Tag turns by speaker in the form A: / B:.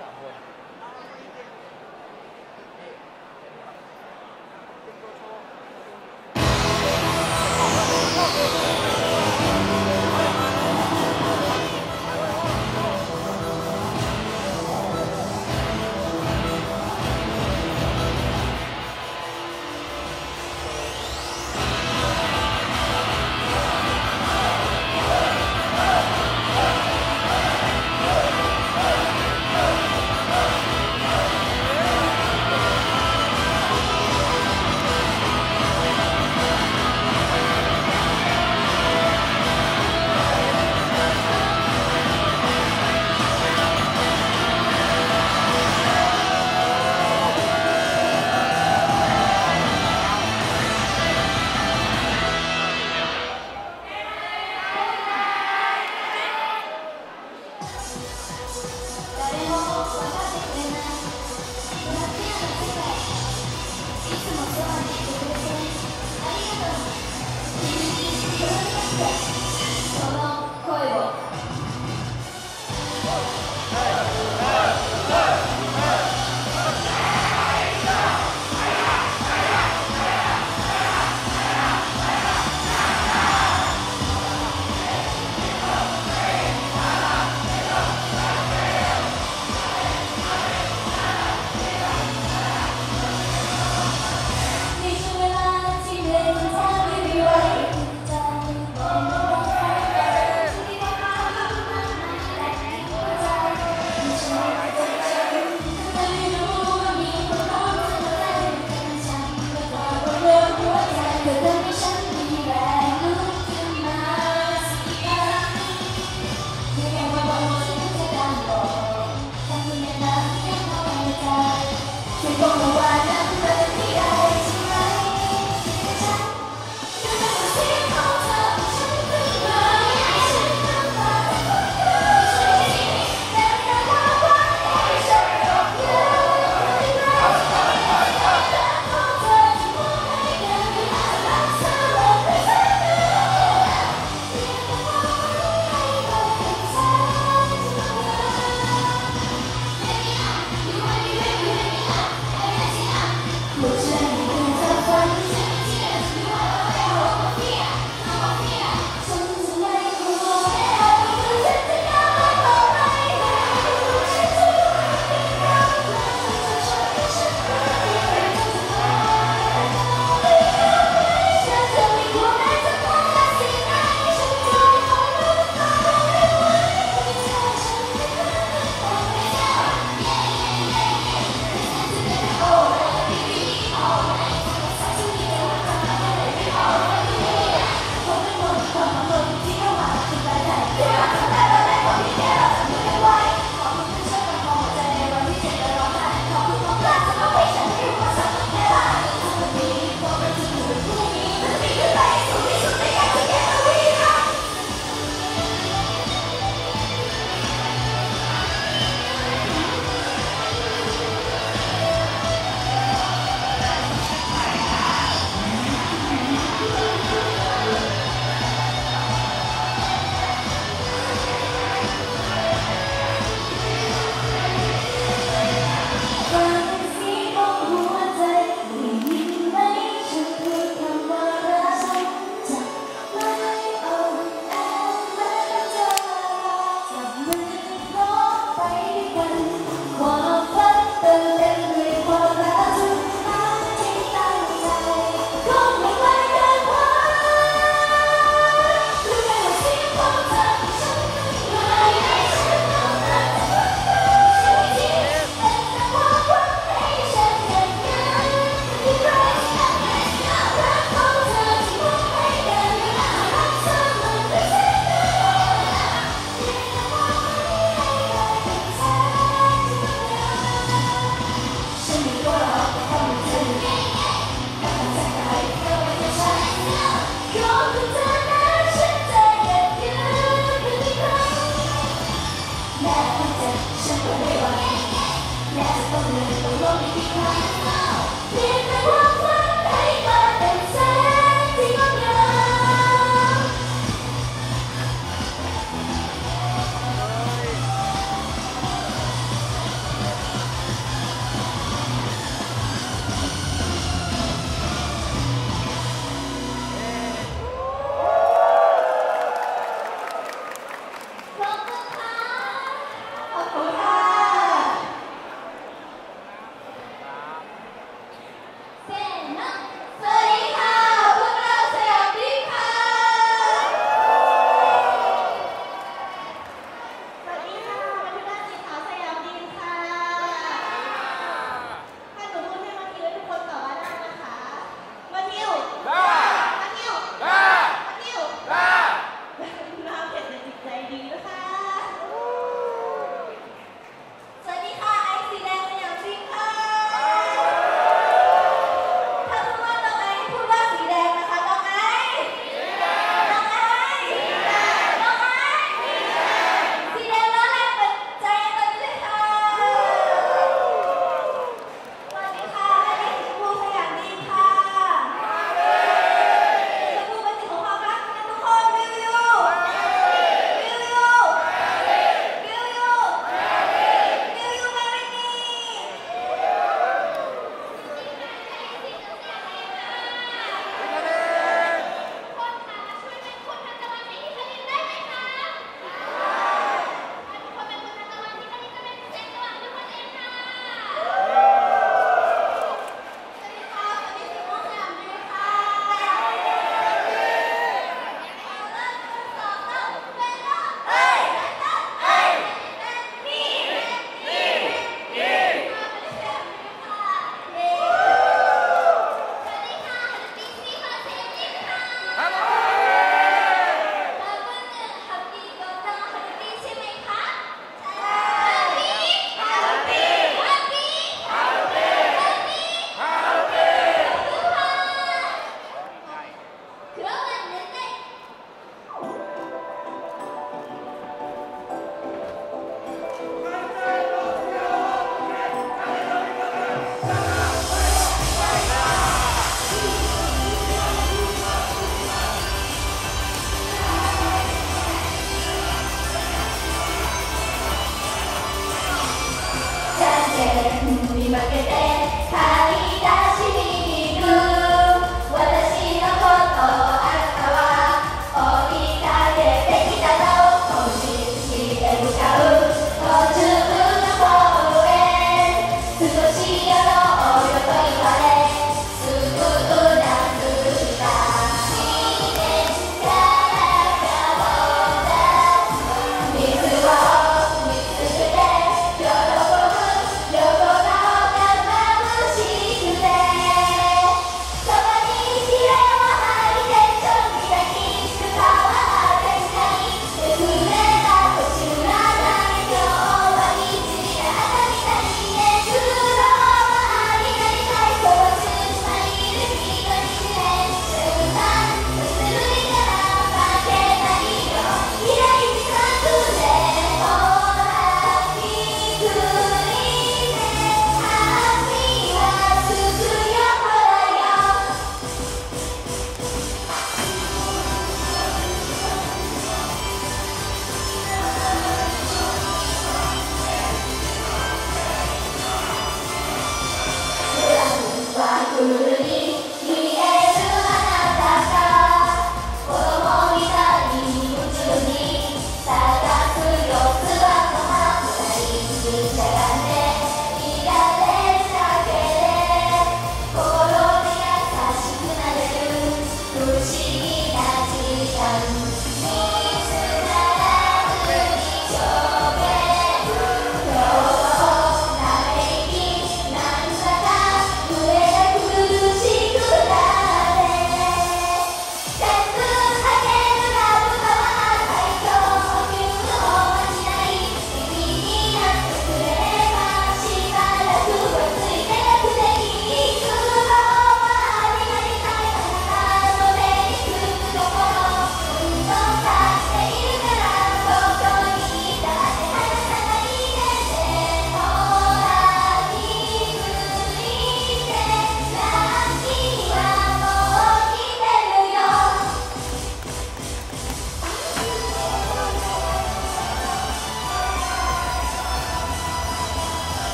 A: ต้อ
B: Yes.